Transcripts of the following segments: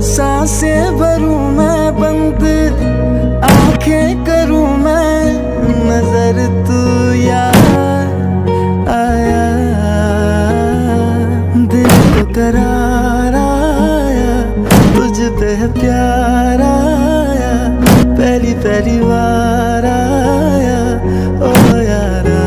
साँसें भरूं मैं, बंद आँखें करूँ मैं, नज़र तू यार आया। दिल को करार आया, तुझ पे प्यार आया, पहली पहली बार आया, ओ यारा।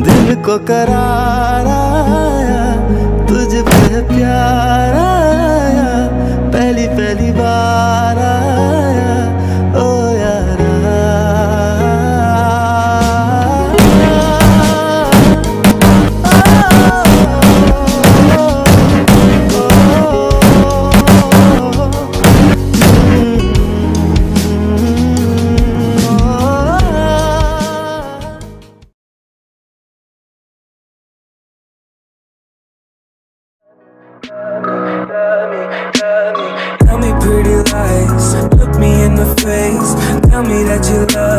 दिल को करार आया। पहली पहली बार आया ओ यारा Tell lies, look me in the face. Tell me that you love